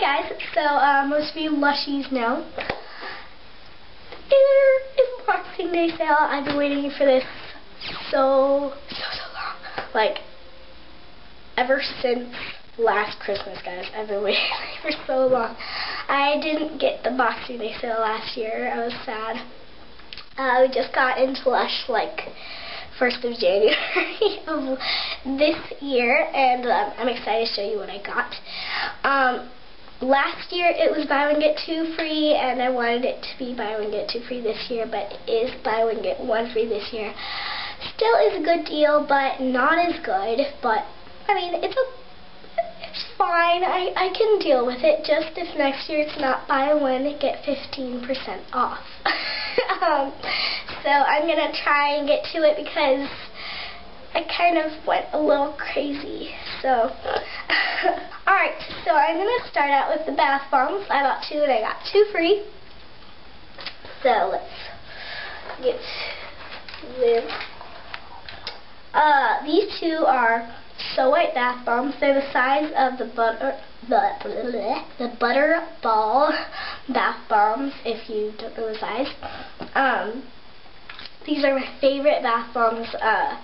Guys, so uh, most of you lushies know, there is Boxing Day sale. I've been waiting for this so, so, so long. Like, ever since last Christmas, guys. I've been waiting for so long. I didn't get the Boxing Day sale last year. I was sad. Uh, we just got into Lush, like, 1st of January of this year, and um, I'm excited to show you what I got. Um, last year it was buy one get two free and I wanted it to be buy one get two free this year but it is buy one get one free this year. Still is a good deal but not as good but I mean it's a it's fine. I, I can deal with it. Just if next year it's not buy one get 15% off. Um, so I'm gonna try and get to it because I kind of went a little crazy so Alright, so I'm going to start out with the bath bombs. I bought two and I got two free. So let's get them. Uh, these two are So White bath bombs. They're the size of the butter the the butter ball bath bombs if you don't know the size. Um, these are my favorite bath bombs. Uh,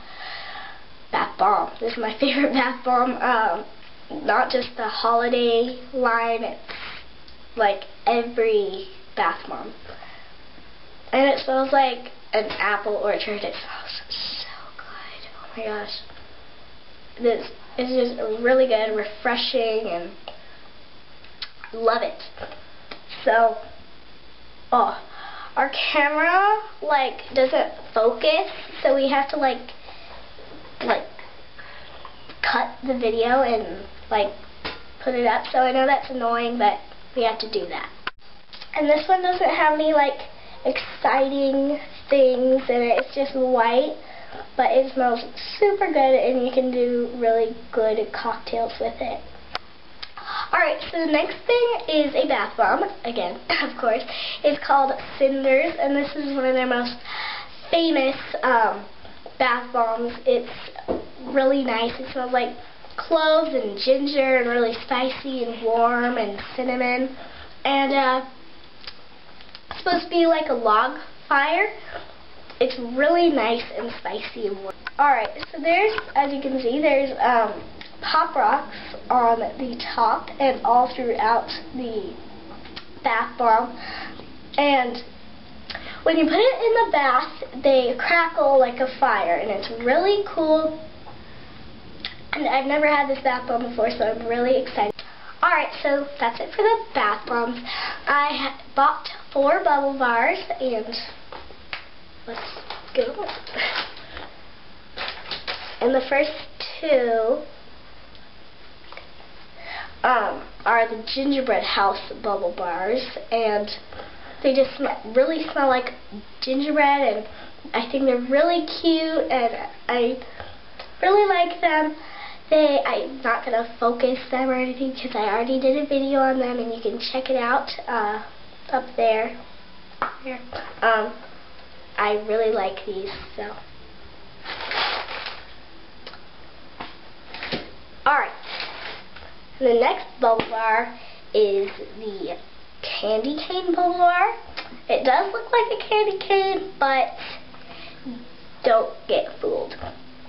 bath bomb. This is my favorite bath bomb. Um, not just the holiday line, it's like every bath bomb. And it smells like an apple orchard. It smells so good. Oh my gosh. This is just really good, refreshing, and love it. So, oh, our camera, like, doesn't focus, so we have to, like, like, cut the video and like put it up. So I know that's annoying, but we have to do that. And this one doesn't have any like exciting things in it. It's just white, but it smells super good and you can do really good cocktails with it. Alright, so the next thing is a bath bomb, again, of course. It's called Cinders, and this is one of their most famous um, bath bombs. It's really nice. It smells like cloves and ginger and really spicy and warm and cinnamon. And uh, it's supposed to be like a log fire. It's really nice and spicy and warm. Alright, so there's, as you can see, there's um, pop rocks on the top and all throughout the bath bomb. And when you put it in the bath, they crackle like a fire, and it's really cool and I've never had this bath bomb before, so I'm really excited. Alright, so that's it for the bath bombs. I bought four bubble bars, and let's go. And the first two um, are the gingerbread house bubble bars, and they just smell, really smell like gingerbread, and I think they're really cute, and I really like them. They, I'm not going to focus them or anything because I already did a video on them and you can check it out uh, up there. Here. Um, I really like these, so. Alright. The next bubble bar is the candy cane bubble bar. It does look like a candy cane, but don't get fooled.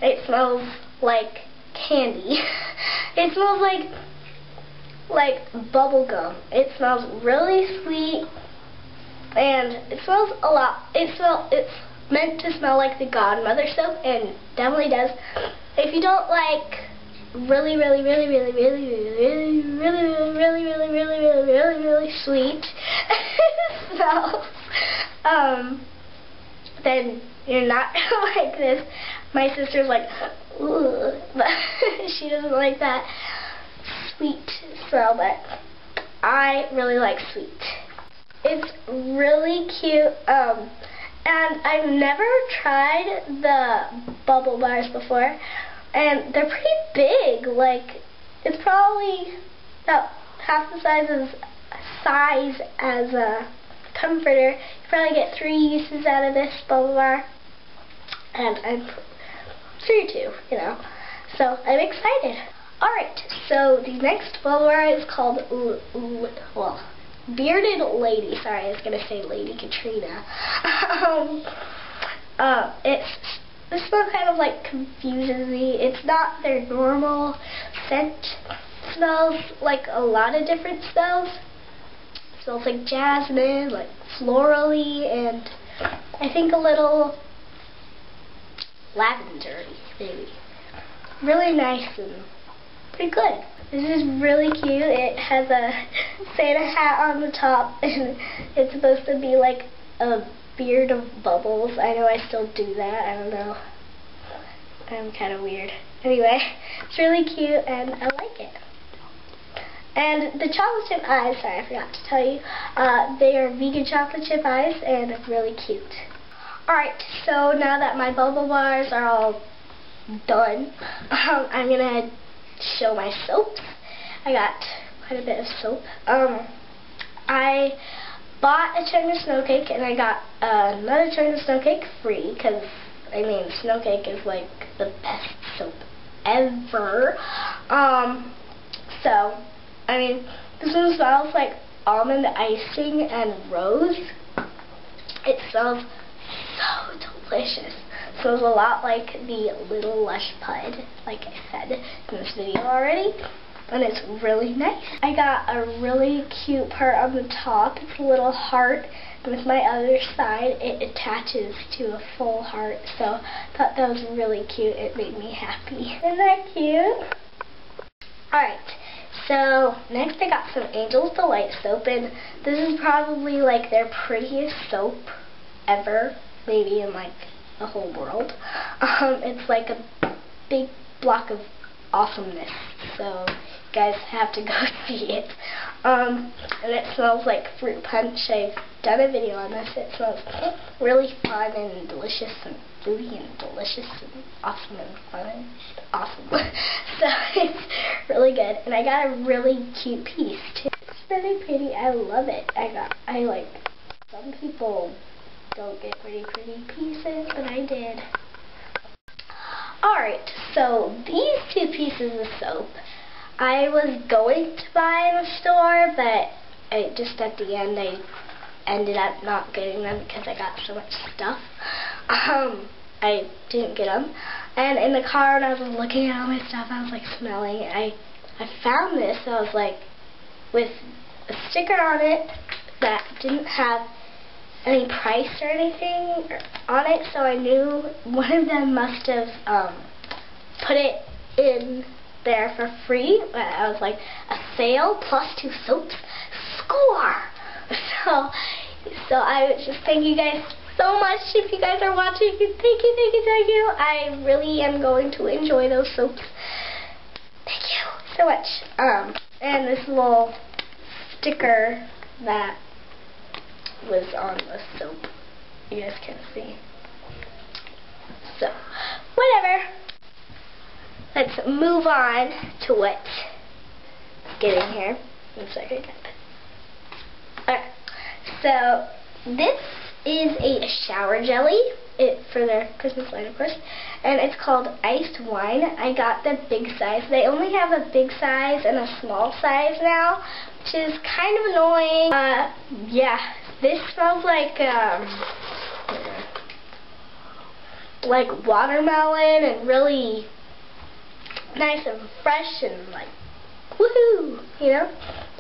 It smells like candy. it smells like like bubble gum. It smells really sweet and it smells a lot. It smell it's meant to smell like the godmother soap and definitely does. If you don't like really, really, really, really, really, really, really, really, really, really, really, really, really, sweet smells, um, then you're not like this. My sister's like, but she doesn't like that sweet smell, but I really like sweet. It's really cute, um, and I've never tried the bubble bars before, and they're pretty big, like, it's probably about half the size as size as a comforter. You probably get three uses out of this bubble bar, and I'm three two, you know. So I'm excited. Alright, so the next follower is called, well, Bearded Lady. Sorry, I was going to say Lady Katrina. um, uh, it's, this one kind of like confuses me. It's not their normal scent. Smells like a lot of different smells. Smells like jasmine, like florally, and I think a little lavendery, maybe. Really nice and pretty good. This is really cute. It has a Santa hat on the top, and it's supposed to be like a beard of bubbles. I know I still do that. I don't know. I'm kind of weird. Anyway, it's really cute, and I like it. And the chocolate chip eyes, sorry, I forgot to tell you, uh, they are vegan chocolate chip eyes, and really cute. Alright, so now that my bubble bars are all done, um, I'm going to show my soap. I got quite a bit of soap. Um, I bought a China Snow Cake and I got another China Snow Cake free because, I mean, Snow Cake is like the best soap ever. Um, so, I mean, this one smells like almond icing and rose. It smells so delicious. Smells a lot like the Little Lush Pud, like I said in this video already. And it's really nice. I got a really cute part on the top. It's a little heart. And with my other side, it attaches to a full heart. So I thought that was really cute. It made me happy. Isn't that cute? Alright. So, next I got some Angel's Delight soap, and this is probably like their prettiest soap ever, maybe in like the whole world. Um, it's like a big block of awesomeness. So you guys have to go see it. Um, and it smells like fruit punch. I've done a video on this. It smells really fun and delicious and fruity and delicious and awesome and fun and awesome. so it's really good. And I got a really cute piece too. It's really pretty. I love it. I got, I like, some people don't get pretty pretty pieces, but I did. Alright, so these two pieces of soap, I was going to buy in a store, but I just at the end I ended up not getting them because I got so much stuff. Um, I didn't get them. And in the car when I was looking at all my stuff, I was like smelling it. I, I found this, I was like, with a sticker on it that didn't have any price or anything on it, so I knew one of them must have um, put it in there for free. I was like, a sale plus two soaps, score! So, so I was just thank you guys so much if you guys are watching. Thank you, thank you, thank you. I really am going to enjoy those soaps. Thank you so much. Um, and this little sticker that was on the soap. You guys can see. So, whatever. Let's move on to what's getting here. One second. Alright. So, this is a shower jelly it for their Christmas line, of course. And it's called Iced Wine. I got the big size. They only have a big size and a small size now, which is kind of annoying. Uh, yeah, this smells like, um, like watermelon and really nice and fresh and like, woohoo, you know?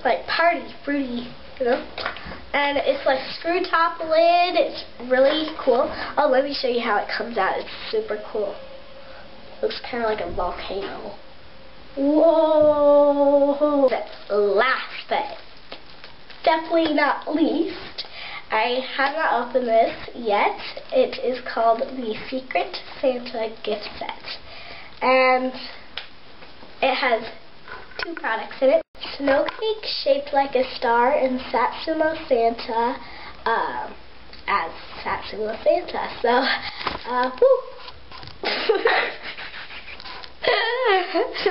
like party, fruity, you know? And it's like screw top lid. It's really cool. Oh, let me show you how it comes out. It's super cool. Looks kind of like a volcano. Whoa! That's Last but definitely not least, I have not opened this yet. It is called the Secret Santa Gift Set. And it has two products in it. Snow cake shaped like a star and Satsuma Santa uh, as Satsuma Santa. So, uh, woo!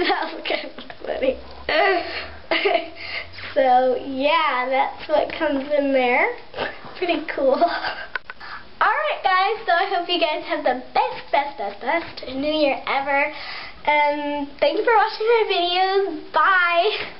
that was kind of funny. so, yeah, that's what comes in there. Pretty cool. Alright guys, so I hope you guys have the best, best, best, best New Year ever. And thank you for watching my videos. Bye!